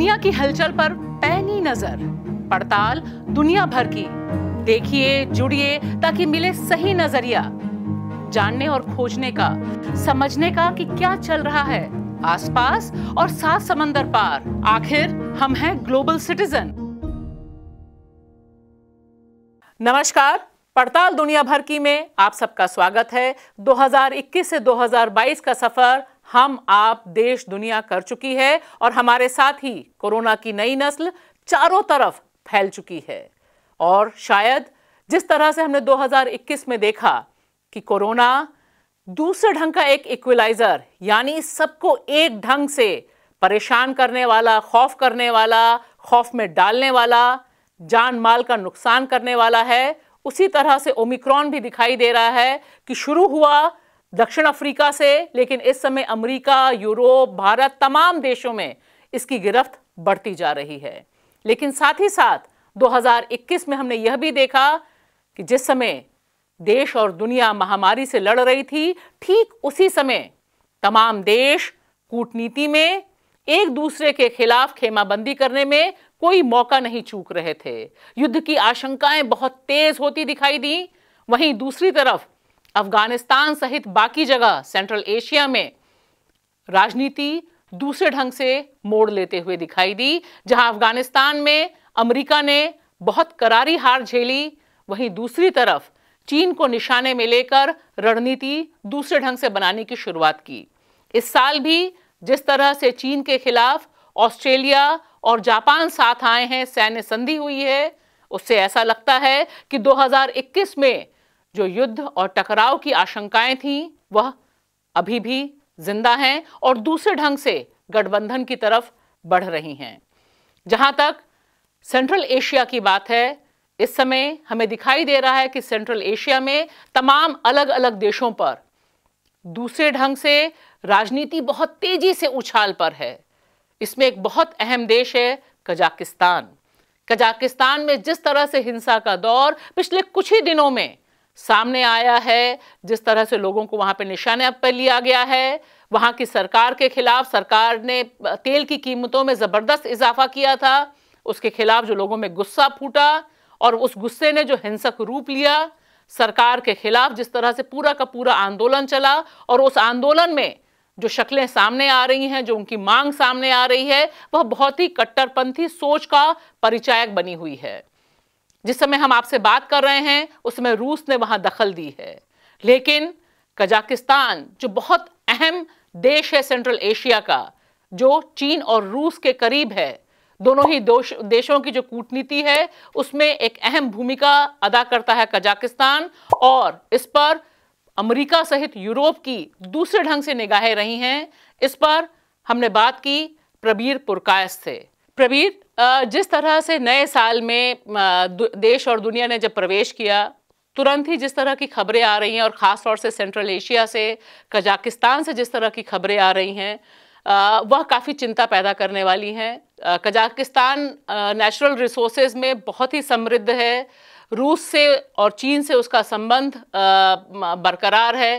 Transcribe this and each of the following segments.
दुनिया की हलचल पर पैनी नज़र, पड़ताल दुनिया भर की। देखिए, जुड़िए, ताकि मिले सही नज़रिया। जानने और खोजने का, समझने का कि क्या चल रहा है। आसपास और सात समंदर पार। आखिर हम हैं ग्लोबल सिटीजन। नमस्कार। पड़ताल दुनिया भर की में आप सबका स्वागत है। 2021 से 2022 का सफ़र हम, आप, देश, दुनिया कर चुकी है और हमारे साथ ही कोरोना की नई नस्ल चारों तरफ़ फैल चुकी है। और शायद जिस तरह से हमने 2021 में देखा कि कोरोना दूसरे ढंग का एक इक्विलाइजर यानी सबको एक ढंग से परेशान करने वाला, खौफ करने वाला, खौफ में डालने वाला, जान माल का नुकसान करने वाला है, उसी तरह से ओमिक्रॉन भी दिखाई दे रहा है कि शुरू हुआ दक्षिण अफ्रीका से, लेकिन इस समय अमेरिका, यूरोप, भारत तमाम देशों में इसकी गिरफ्त बढ़ती जा रही है। लेकिन साथ ही साथ 2021 में हमने यह भी देखा कि जिस समय देश और दुनिया महामारी से लड़ रही थी, ठीक उसी समय तमाम देश कूटनीति में एक दूसरे के खिलाफ खेमाबंदी करने में कोई मौका नहीं चूक रहे थे। युद्ध की आशंकाएँ बहुत तेज होती दिखाई दी। वहीं दूसरी तरफ़ अफ़गानिस्तान सहित बाकी जगह सेंट्रल एशिया में राजनीति दूसरे ढंग से मोड़ लेते हुए दिखाई दी, जहाँ अफ़गानिस्तान में अमेरिका ने बहुत करारी हार झेली। वहीं दूसरी तरफ़ चीन को निशाने में लेकर रणनीति दूसरे ढंग से बनाने की शुरुआत की। इस साल भी जिस तरह से चीन के खिलाफ ऑस्ट्रेलिया और जापान साथ आए हैं, सैन्य संधि हुई है, उससे ऐसा लगता है कि 2021 में जो युद्ध और टकराव की आशंकाएँ थीं, वह अभी भी ज़िंदा हैं और दूसरे ढंग से गठबंधन की तरफ़ बढ़ रही हैं। जहाँ तक सेंट्रल एशिया की बात है, इस समय हमें दिखाई दे रहा है कि सेंट्रल एशिया में तमाम अलग अलग देशों पर दूसरे ढंग से राजनीति बहुत तेज़ी से उछाल पर है। इसमें एक बहुत अहम देश है, कजाकिस्तान। कजाकिस्तान में जिस तरह से हिंसा का दौर पिछले कुछ ही दिनों में सामने आया है, जिस तरह से लोगों को वहाँ पे निशाने पर लिया गया है। वहाँ की सरकार के खिलाफ, सरकार ने तेल की कीमतों में ज़बरदस्त इजाफा किया था। उसके खिलाफ जो लोगों में गुस्सा फूटा और उस गुस्से ने जो हिंसक रूप लिया, सरकार के खिलाफ जिस तरह से पूरा का पूरा आंदोलन चला और उस आंदोलन में जो शक्लें सामने आ रही हैं, जो उनकी मांग सामने आ रही है, वह बहुत ही कट्टरपंथी सोच का परिचायक बनी हुई है। जिस समय हम आपसे बात कर रहे हैं, उस समय रूस ने वहाँ दखल दी है। लेकिन कजाकिस्तान, जो बहुत अहम देश है सेंट्रल एशिया का, जो चीन और रूस के करीब है, दोनों ही देशों की जो कूटनीति है, उसमें एक अहम भूमिका अदा करता है कजाकिस्तान और इस पर अमेरिका सहित यूरोप की दूसरे ढंग से निगाहें रही हैं। इस पर हमने बात की प्रबीर पुरकायस से। प्रबीर जिस तरह से नए साल में देश और दुनिया ने जब प्रवेश किया, तुरंत ही जिस तरह की खबरें आ रही हैं और ख़ास तौर से सेंट्रल एशिया से कजाकिस्तान से जिस तरह की खबरें आ रही हैं वह काफ़ी चिंता पैदा करने वाली हैं। कजाकिस्तान नेचुरल रिसोर्सेज में बहुत ही समृद्ध है। रूस से और चीन से उसका संबंध बरकरार है।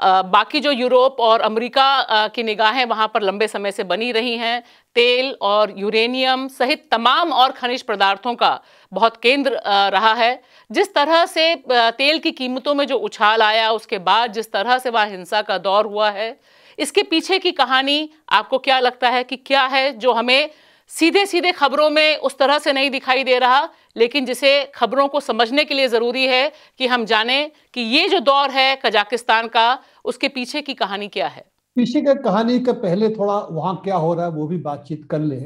बाकी जो यूरोप और अमेरिका की निगाहें वहाँ पर लंबे समय से बनी रही हैं, तेल और यूरेनियम सहित तमाम और खनिज पदार्थों का बहुत केंद्र रहा है। जिस तरह से तेल की कीमतों में जो उछाल आया, उसके बाद जिस तरह से वहाँ हिंसा का दौर हुआ है, इसके पीछे की कहानी आपको क्या लगता है कि क्या है जो हमें सीधे सीधे खबरों में उस तरह से नहीं दिखाई दे रहा, लेकिन जिसे खबरों को समझने के लिए ज़रूरी है कि हम जाने कि ये जो दौर है कजाकिस्तान का उसके पीछे की कहानी क्या है? पीछे का कहानी का पहले थोड़ा वहाँ क्या हो रहा है, वो भी बातचीत कर ले।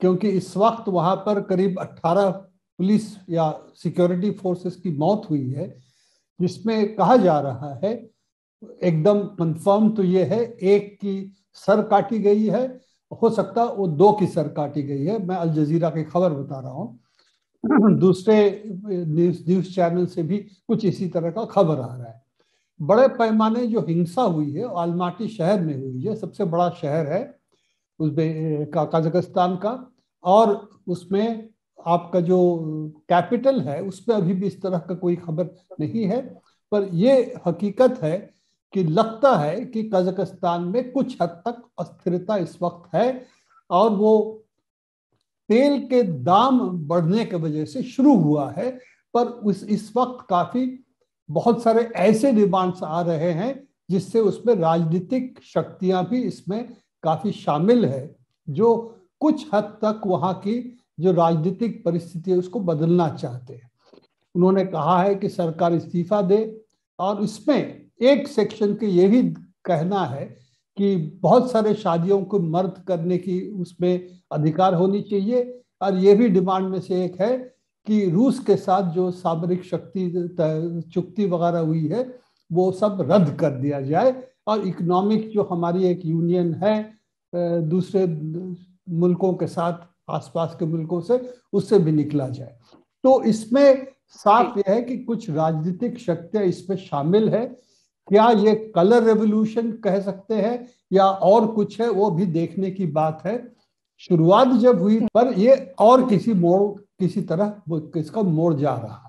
क्योंकि इस वक्त वहाँ पर करीब 18 पुलिस या सिक्योरिटी फोर्सेस की मौत हुई है, जिसमें कहा जा रहा है, एकदम कंफर्म तो ये है, एक की सर काटी गई है, हो सकता वो दो की सर काटी गई है, मैं अल जजीरा की खबर बता रहा हूँ। दूसरे न्यूज़ न्यूज़ चैनल से भी कुछ इसी तरह का खबर आ रहा है। बड़े पैमाने जो हिंसा हुई है, आलमाटी शहर में हुई है, सबसे बड़ा शहर है उसमें का, कजाकिस्तान का, और उसमें आपका जो कैपिटल है, उसमें अभी भी इस तरह का कोई खबर नहीं है, पर यह हकीकत है कि लगता है कि कजाकिस्तान में कुछ हद तक अस्थिरता इस वक्त है, और वो तेल के दाम बढ़ने की वजह से शुरू हुआ है, पर उस, इस वक्त काफ़ी बहुत सारे ऐसे डिमांड्स आ रहे हैं जिससे उसमें राजनीतिक शक्तियाँ भी इसमें काफ़ी शामिल है, जो कुछ हद तक वहाँ की जो राजनीतिक परिस्थिति है उसको बदलना चाहते हैं। उन्होंने कहा है कि सरकार इस्तीफा दे और इसमें एक सेक्शन के ये भी कहना है कि बहुत सारे शादियों को मर्द करने की उसमें अधिकार होनी चाहिए और ये भी डिमांड में से एक है कि रूस के साथ जो सामरिक शक्ति चुक्ति वगैरह हुई है वो सब रद्द कर दिया जाए। और इकोनॉमिक जो हमारी एक यूनियन है दूसरे मुल्कों के साथ आसपास के मुल्कों से उससे भी निकला जाए। तो इसमें साफ़ यह है कि कुछ राजनीतिक शक्तियाँ इसमें शामिल है। क्या ये कलर रेवोल्यूशन कह सकते हैं या और कुछ है वो भी देखने की बात है। शुरुआत जब हुई पर ये और किसी मोड़, किसी तरह इसका मोड़ जा रहा है।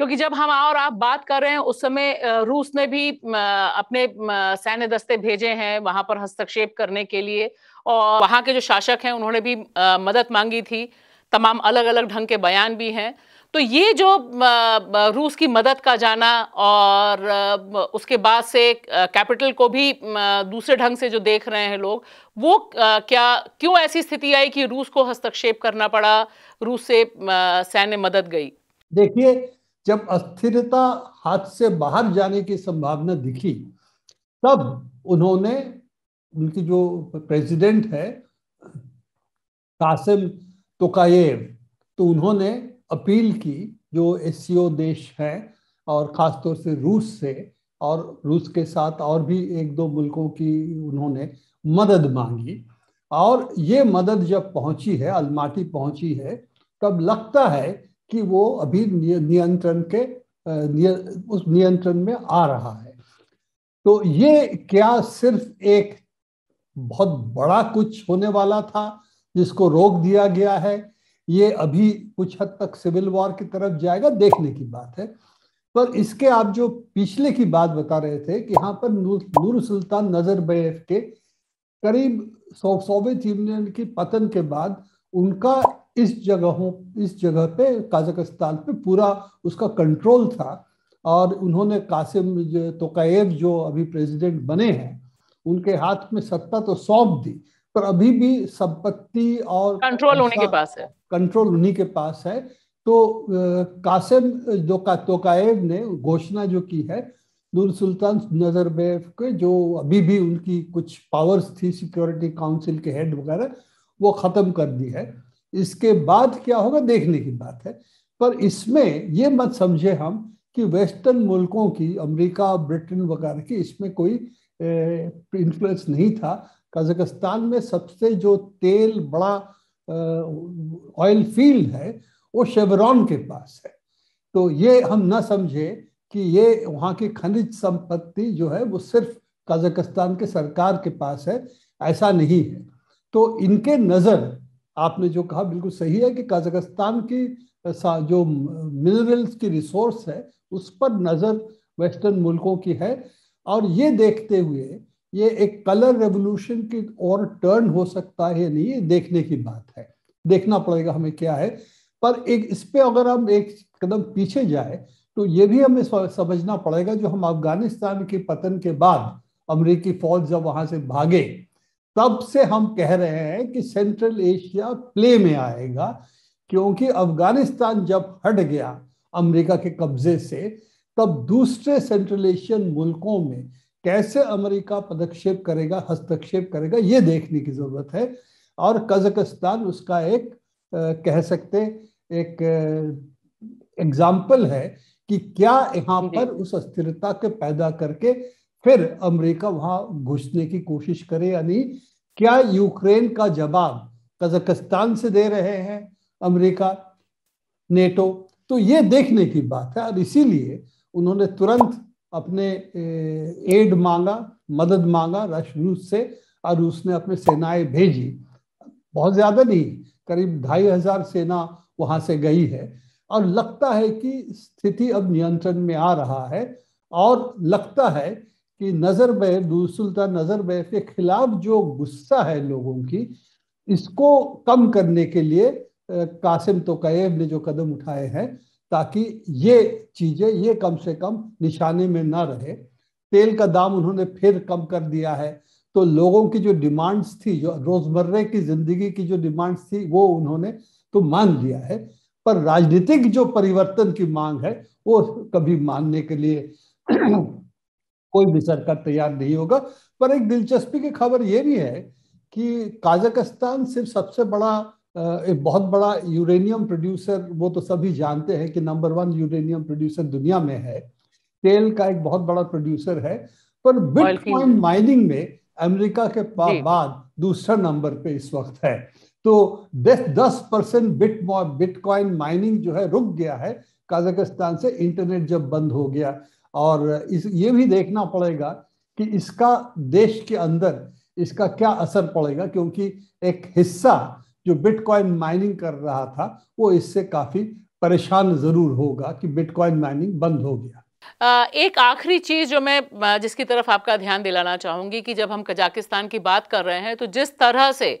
क्योंकि जब हम और आप बात कर रहे हैं, उस समय रूस ने भी अपने सैन्य दस्ते भेजे हैं वहाँ पर हस्तक्षेप करने के लिए और वहाँ के जो शासक हैं, उन्होंने भी मदद मांगी थी। तमाम अलग अलग ढंग के बयान भी हैं। तो ये जो रूस की मदद का जाना और उसके बाद से कैपिटल को भी दूसरे ढंग से जो देख रहे हैं लोग, वो क्या, क्यों ऐसी स्थिति आई कि रूस को हस्तक्षेप करना पड़ा, रूस से सैन्य मदद गई? देखिए, जब अस्थिरता हाथ से बाहर जाने की संभावना दिखी, तब उन्होंने, उनकी जो प्रेसिडेंट है, कासिम तो उन्होंने अपील की जो एस देश हैं और ख़ासतौर से रूस से और रूस के साथ और भी एक दो मुल्कों की उन्होंने मदद मांगी। और ये मदद जब पहुँची है, अलमाटी पहुँची है, तब लगता है कि वो अभी नियंत्रण के उस नियंत्रण में आ रहा है। तो ये क्या सिर्फ़ एक बहुत बड़ा कुछ होने वाला था जिसको रोक दिया गया है? ये अभी कुछ हद तक सिविल वॉर की तरफ़ जाएगा, देखने की बात है। पर इसके आप जो पिछले की बात बता रहे थे कि यहाँ पर नूर सुल्तान नजरबेफ के करीब सोवियत यूनियन की पतन के बाद उनका इस जगहों, इस जगह पे, काजकिस्तान पे पूरा उसका कंट्रोल था। और उन्होंने कासिम तोकाएव जो अभी प्रेसिडेंट बने हैं, उनके हाथ में सत्ता तो सौंप दी। पर अभी भी संपत्ति और कंट्रोल उन्हीं के पास है। कंट्रोल उन्हीं के पास है। तो कासिम जो का तोकाएव ने घोषणा जो की है नूर सुल्तान नजरबेव के जो अभी भी उनकी कुछ पावर्स थी सिक्योरिटी काउंसिल के हेड वगैरह वो खत्म कर दी है। इसके बाद क्या होगा देखने की बात है। पर इसमें ये मत समझे हम कि वेस्टर्न मुल्कों की अमेरिका ब्रिटेन वगैरह की इसमें कोई इन्फ्लुएंस नहीं था। कजाकिस्तान में सबसे जो तेल बड़ा ऑयल फ़ील्ड है, वो शेवरॉन के पास है। तो ये हम ना समझे कि ये वहाँ की खनिज संपत्ति जो है, वो सिर्फ़ कजाकिस्तान के सरकार के पास है, ऐसा नहीं है। तो इनके नज़र, आपने जो कहा बिल्कुल सही है कि कजाकिस्तान की जो मिनरल्स की रिसोर्स है, उस पर नज़र वेस्टर्न मुल्कों की है। और ये देखते हुए ये एक कलर रेवोल्यूशन की और टर्न हो सकता है, नहीं, ये देखने की बात है। देखना पड़ेगा हमें क्या है। पर एक, इस पे अगर हम एक कदम पीछे जाए तो ये भी हमें समझना पड़ेगा, जो हम अफ़गानिस्तान के पतन के बाद अमेरिकी फौज जब वहाँ से भागे, तब से हम कह रहे हैं कि सेंट्रल एशिया प्ले में आएगा, क्योंकि अफ़गानिस्तान जब हट गया अमेरिका के कब्जे से, तब दूसरे सेंट्रल एशियन मुल्कों में कैसे अमेरिका पदक्षेप करेगा हस्तक्षेप करेगा ये देखने की ज़रूरत है। और कजाकिस्तान उसका एक कह सकते एक एग्ज़ाम्पल है कि क्या यहाँ पर उस अस्थिरता के पैदा करके फिर अमेरिका वहाँ घुसने की कोशिश करे यानी क्या यूक्रेन का जवाब कजाकिस्तान से दे रहे हैं अमेरिका नेटो? तो ये देखने की बात है और इसीलिए उन्होंने तुरंत अपने एड मांगा, मदद मांगा रूस से, और उसने अपने सेनाएँ भेजी। बहुत ज़्यादा नहीं, करीब ढाई हज़ार सेना वहाँ से गई है। और लगता है कि स्थिति अब नियंत्रण में आ रहा है, और लगता है कि नजरबैफ सुल्तान नजरबैफ के खिलाफ जो गुस्सा है लोगों की, इसको कम करने के लिए कासिम तोकयेव ने जो कदम उठाए हैं ताकि ये चीज़ें ये कम से कम निशाने में ना रहे। तेल का दाम उन्होंने फिर कम कर दिया है। तो लोगों की जो डिमांड्स थी, जो रोजमर्रे की ज़िंदगी की जो डिमांड्स थी, वो उन्होंने तो मान लिया है। पर राजनीतिक जो परिवर्तन की मांग है, वो कभी मानने के लिए कोई भी सरकार तैयार नहीं होगा। पर एक दिलचस्पी की खबर ये भी है कि काजाकिस्तान सिर्फ़ सबसे बड़ा एक बहुत बड़ा यूरेनियम प्रोड्यूसर वो तो सभी जानते हैं कि नंबर वन यूरेनियम प्रोड्यूसर दुनिया में है। तेल का एक बहुत बड़ा प्रोड्यूसर है। पर बिटकॉइन माइनिंग में अमेरिका के बाद दूसरा नंबर पे इस वक्त है। तो दस दस परसेंट बिट बिटकॉइन माइनिंग जो है रुक गया है। काजाकिस्तान से इंटरनेट जब बंद हो गया। और इस ये भी देखना पड़ेगा कि इसका देश के अंदर इसका क्या असर पड़ेगा क्योंकि एक हिस्सा जो बिटकॉइन माइनिंग कर रहा था, वो इससे काफ़ी परेशान ज़रूर होगा कि बिटकॉइन माइनिंग बंद हो गया। एक आखिरी चीज़ जो मैं जिसकी तरफ़ आपका ध्यान दिलाना चाहूँगी कि जब हम कजाकिस्तान की बात कर रहे हैं तो जिस तरह से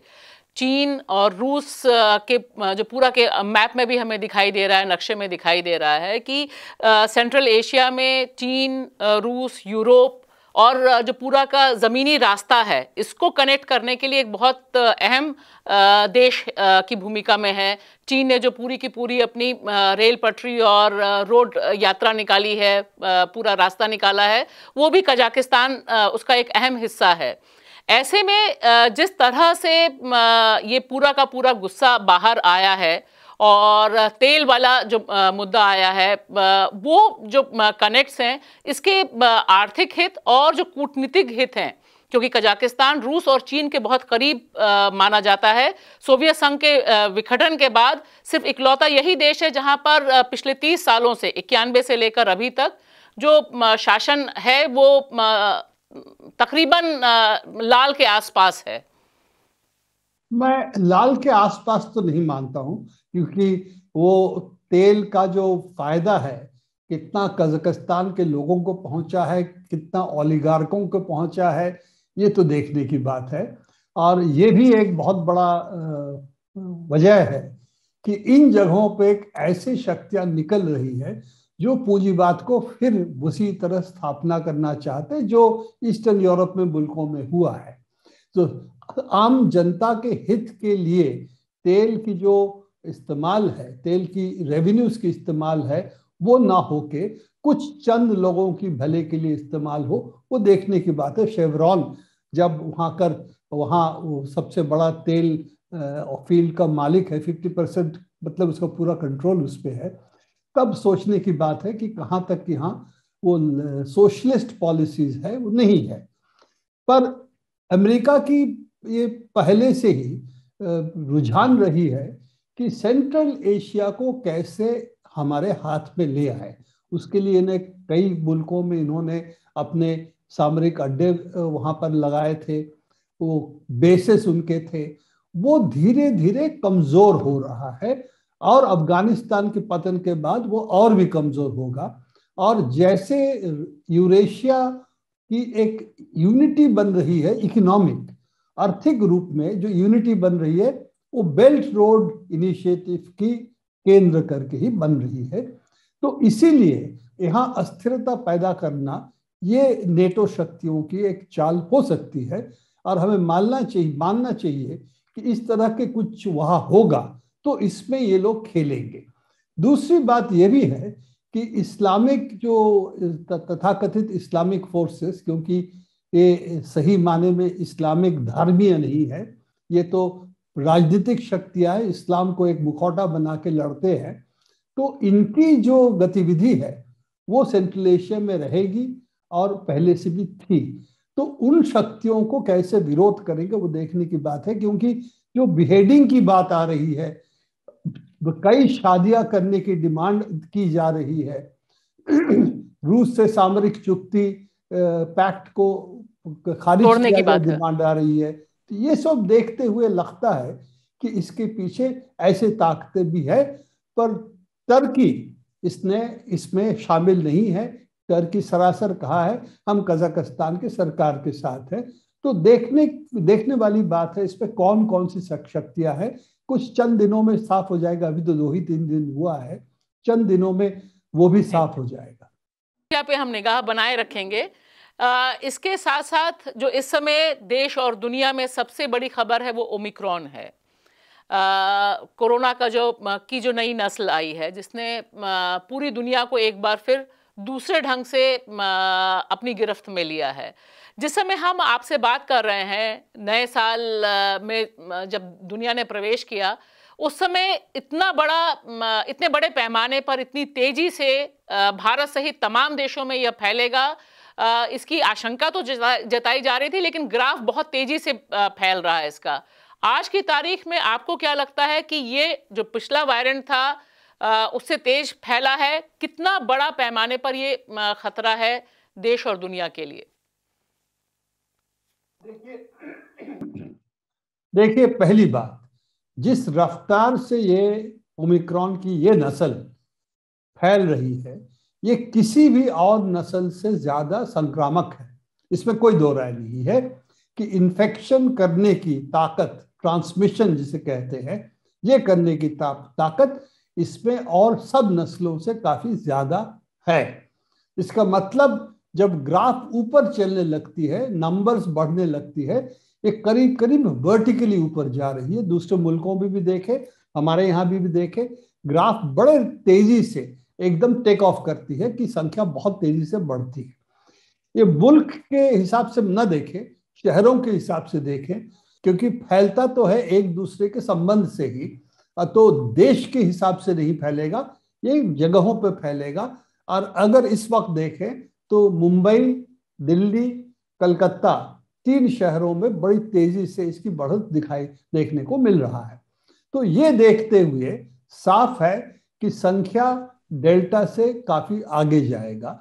चीन और रूस के जो पूरा के मैप में भी हमें दिखाई दे रहा है, नक्शे में दिखाई दे रहा है कि सेंट्रल एशिया में चीन रूस, यूरोप और जो पूरा का ज़मीनी रास्ता है, इसको कनेक्ट करने के लिए एक बहुत अहम देश की भूमिका में है। चीन ने जो पूरी की पूरी अपनी रेल पटरी और रोड यात्रा निकाली है पूरा रास्ता निकाला है, वो भी कजाकिस्तान उसका एक अहम हिस्सा है। ऐसे में जिस तरह से ये पूरा का पूरा गुस्सा बाहर आया है और तेल वाला जो मुद्दा आया है वो जो कनेक्ट्स हैं इसके आर्थिक हित और जो कूटनीतिक हित हैं क्योंकि कजाकिस्तान रूस और चीन के बहुत करीब आ, माना जाता है। सोवियत संघ के विघटन के बाद सिर्फ़ इकलौता यही देश है जहाँ पर पिछले तीस सालों से इक्यानवे से लेकर अभी तक जो शासन है वो तकरीबन लाल के आसपास है। मैं लाल के आसपास तो नहीं मानता हूँ, क्योंकि वो तेल का जो फ़ायदा है, कितना कजाकिस्तान के लोगों को पहुँचा है, कितना ओलिगार्कों को पहुँचा है, ये तो देखने की बात है। और ये भी एक बहुत बड़ा वजह है कि इन जगहों पे एक ऐसी शक्तियाँ निकल रही है, जो पूंजीवाद को फिर उसी तरह स्थापना करना चाहते जो ईस्टर्न यूरोप में मुल्कों में हुआ है। तो आम जनता के हित के लिए तेल की जो इस्तेमाल है, तेल की रेवेन्यूज की इस्तेमाल है, वो ना होके कुछ चंद लोगों की भले के लिए इस्तेमाल हो, वो देखने की बात है। शेवरॉन जब वहाँ कर, वहाँ सबसे बड़ा तेल फ़ील्ड का मालिक है फिफ्टी परसेंट मतलब उसका पूरा कंट्रोल उस पर है। तब सोचने की बात है कि कहाँ तक यहाँ वो सोशलिस्ट पॉलिसीज़ है, वो नहीं है। पर अमेरिका की ये पहले से ही रुझान रही है कि सेंट्रल एशिया को कैसे हमारे हाथ में ले आए। उसके लिए इन्हें कई मुल्कों में इन्होंने अपने सामरिक अड्डे वहाँ पर लगाए थे, वो बेसिस उनके थे। वो धीरे धीरे कमज़ोर हो रहा है और अफ़गानिस्तान के पतन के बाद वो और भी कमज़ोर होगा। और जैसे यूरेशिया की एक यूनिटी बन रही है इकोनॉमिक आर्थिक रूप में जो यूनिटी बन रही है, वो बेल्ट रोड इनिशिएटिव की केंद्र करके ही बन रही है। तो इसीलिए यहाँ अस्थिरता पैदा करना, ये नेटो शक्तियों की एक चाल हो सकती है। और हमें मानना चाहिए मानना चाहिए कि इस तरह के कुछ वहाँ होगा तो इसमें ये लोग खेलेंगे। दूसरी बात यह भी है कि इस्लामिक जो तथाकथित इस्लामिक फोर्सेस, क्योंकि ये सही माने में इस्लामिक धर्मीय नहीं है। ये तो राजनीतिक शक्तियाँ इस्लाम को एक मुखौटा बना के लड़ते हैं। तो इनकी जो गतिविधि है, वो सेंट्रल एशिया में रहेगी और पहले से भी थी। तो उन शक्तियों को कैसे विरोध करेंगे, वो देखने की बात है, क्योंकि जो बिहेडिंग की बात आ रही है, कई शादियाँ करने की डिमांड की जा रही है। रूस से सामरिक चुक्ति पैक्ट को खारिज करने की डिमांड आ रही है। तो ये सब देखते हुए लगता है कि इसके पीछे ऐसे ताकतें भी है पर टर्की इसने इसमें शामिल नहीं है। टर्की सरासर कहा है? हम कजाकिस्तान के सरकार के साथ है। तो देखने देखने वाली बात है इस पर कौन कौन सी शक्तियाँ हैं? कुछ चंद दिनों में साफ़ हो जाएगा। अभी तो दो ही तीन दिन हुआ है। चंद दिनों में वो भी साफ़ हो जाएगा। पे हम निगाह बनाए रखेंगे? आ, इसके साथ साथ जो इस समय देश और दुनिया में सबसे बड़ी खबर है वो ओमिक्रॉन है। कोरोना का जो की जो नई नस्ल आई है जिसने पूरी दुनिया को एक बार फिर दूसरे ढंग से अपनी गिरफ्त में लिया है। जिस समय हम आपसे बात कर रहे हैं नए साल में जब दुनिया ने प्रवेश किया उस समय इतना बड़ा इतने बड़े पैमाने पर इतनी तेज़ी से भारत सहित तमाम देशों में यह फैलेगा इसकी आशंका तो जताई जा रही थी, लेकिन ग्राफ बहुत तेज़ी से फैल रहा है इसका। आज की तारीख में आपको क्या लगता है कि ये जो पिछला वायरेंट था उससे तेज फैला है? कितना बड़ा पैमाने पर ये खतरा है देश और दुनिया के लिए? देखिए, पहली बात, जिस रफ्तार से ये ओमिक्रॉन की ये नस्ल फैल रही है ये किसी भी और नस्ल से ज़्यादा संक्रामक है। इसमें कोई दो राय नहीं है कि इन्फेक्शन करने की ताकत ट्रांसमिशन जिसे कहते हैं ये करने की ता, ताकत इसमें और सब नस्लों से काफ़ी ज़्यादा है। इसका मतलब जब ग्राफ ऊपर चलने लगती है नंबर्स बढ़ने लगती है ये करीब करीब वर्टिकली ऊपर जा रही है। दूसरे मुल्कों में भी भी देखे हमारे यहाँ भी, भी देखे ग्राफ बड़े तेज़ी से एकदम टेक ऑफ़ करती है कि संख्या बहुत तेज़ी से बढ़ती है। ये मुल्क के हिसाब से न देखें, शहरों के हिसाब से देखें, क्योंकि फैलता तो है एक दूसरे के संबंध से ही तो देश के हिसाब से नहीं फैलेगा, ये जगहों पर फैलेगा। और अगर इस वक्त देखें तो मुंबई, दिल्ली, कलकत्ता तीन शहरों में बड़ी तेज़ी से इसकी बढ़त दिखाई देखने को मिल रहा है। तो ये देखते हुए साफ़ है कि संख्या डेल्टा से काफ़ी आगे जाएगा।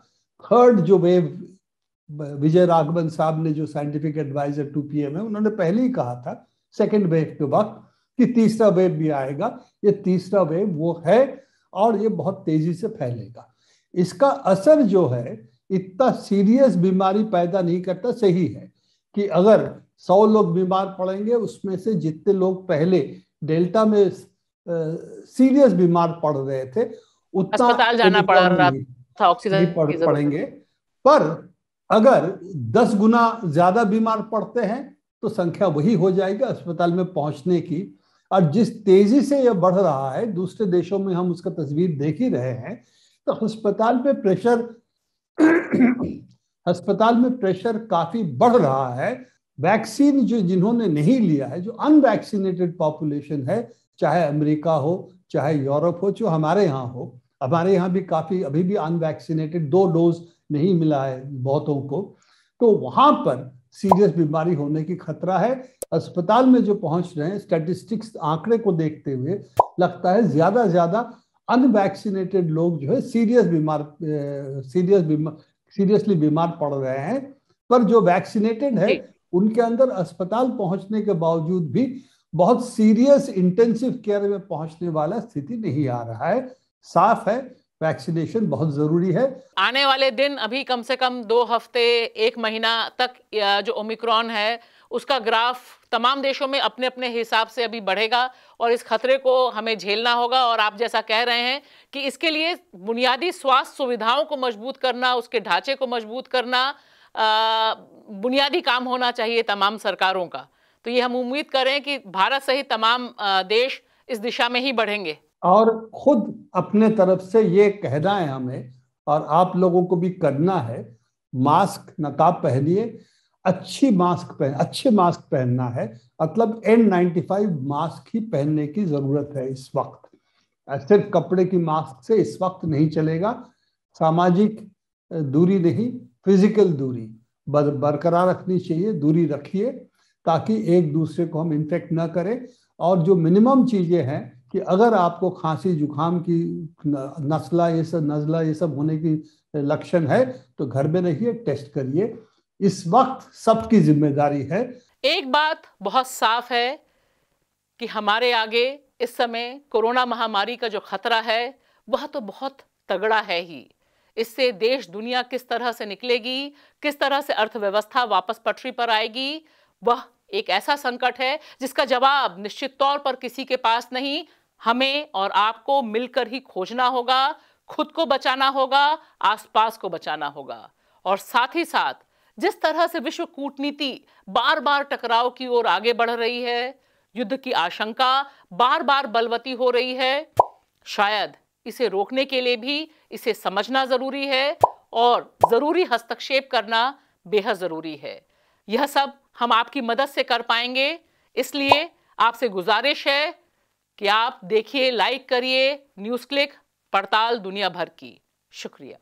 थर्ड जो वेव विजय राघवन साहब ने जो साइंटिफिक एडवाइजर टू पीएम है, उन्होंने पहले ही कहा था सेकेंड वेव के वक्त, कि तीसरा वेव भी आएगा। ये तीसरा वेव वो है और ये बहुत तेज़ी से फैलेगा। इसका असर जो है, इतना सीरियस बीमारी पैदा नहीं करता, सही है कि अगर सौ लोग बीमार पड़ेंगे, उसमें से जितने लोग पहले डेल्टा में सीरियस बीमार पड़ रहे थे उतना अस्पताल जाना पड़ रहा था ऑक्सीजन पड़ेंगे। पर अगर दस गुना ज़्यादा बीमार पड़ते हैं तो संख्या वही हो जाएगी अस्पताल में पहुँचने की। और जिस तेज़ी से यह बढ़ रहा है दूसरे देशों में हम उसका तस्वीर देख ही रहे हैं तो अस्पताल में प्रेशर अस्पताल में प्रेशर काफ़ी बढ़ रहा है। वैक्सीन जो जिन्होंने नहीं लिया है जो अनवैक्सीनेटेड पॉपुलेशन है चाहे अमेरिका हो चाहे यूरोप हो जो हमारे यहाँ हो हमारे यहाँ भी काफ़ी अभी भी अनवैक्सीनेटेड दो डोज नहीं मिला है बहुतों को। तो वहाँ पर सीरियस बीमारी होने की खतरा है। अस्पताल में जो पहुँच रहे हैं स्टैटिस्टिक्स आंकड़े को देखते हुए लगता है ज़्यादा ज़्यादा अनवैक्सीनेटेड लोग जो है सीरियस बीमार सीरियस बीमार सीरियसली बीमार पड़ रहे हैं। पर जो वैक्सीनेटेड है उनके अंदर अस्पताल पहुँचने के बावजूद भी बहुत सीरियस इंटेंसिव केयर में पहुँचने वाला स्थिति नहीं आ रहा है। साफ़ है वैक्सीनेशन बहुत ज़रूरी है। आने वाले दिन अभी कम से कम दो हफ़्ते, एक महीना तक जो ओमिक्रॉन है, उसका ग्राफ तमाम देशों में अपने अपने हिसाब से अभी बढ़ेगा और इस खतरे को हमें झेलना होगा और आप जैसा कह रहे हैं कि इसके लिए बुनियादी स्वास्थ्य सुविधाओं को मज़बूत करना, उसके ढांचे को मज़बूत करना बुनियादी काम होना चाहिए तमाम सरकारों का। तो ये हम उम्मीद करें कि भारत सहित तमाम देश इस दिशा में ही बढ़ेंगे। और खुद अपने तरफ़ से ये कहना है हमें और आप लोगों को भी करना है मास्क नकाब पहनिए अच्छी मास्क पहन अच्छे मास्क पहनना है। मतलब एन नाइन्टी फाइव मास्क ही पहनने की ज़रूरत है इस वक्त। सिर्फ़ कपड़े की मास्क से इस वक्त नहीं चलेगा। सामाजिक दूरी नहीं फ़िज़िकल दूरी। बर, बरकरार रखनी चाहिए दूरी रखिए ताकि एक दूसरे को हम इन्फेक्ट ना करें। और जो मिनिमम चीज़ें हैं कि अगर आपको खांसी, जुकाम की नस्ला, ये सब, नजला, ये सब होने की लक्षण है तो घर में रहिए, टेस्ट करिए। इस वक्त सबकी ज़िम्मेदारी है। एक बात बहुत साफ़ है कि हमारे आगे इस समय कोरोना महामारी का जो खतरा है, वह तो बहुत तगड़ा है ही। इससे देश, दुनिया किस तरह से निकलेगी, किस तरह से अर्थव्यवस्था वापस पटरी पर आएगी, वह एक ऐसा संकट है जिसका जवाब निश्चित तौर पर किसी के पास नहीं हमें और आपको मिलकर ही खोजना होगा, खुद को बचाना होगा, आसपास को बचाना होगा। और साथ ही साथ, जिस तरह से विश्व कूटनीति बार बार टकराव की ओर आगे बढ़ रही है, युद्ध की आशंका बार बार बलवती हो रही है, शायद इसे रोकने के लिए भी इसे समझना ज़रूरी है और ज़रूरी हस्तक्षेप करना बेहद ज़रूरी है। यह सब हम आपकी मदद से कर पाएँगे, इसलिए आपसे गुजारिश है कि आप देखिए लाइक करिए न्यूज़ क्लिक पड़ताल दुनिया भर की। शुक्रिया।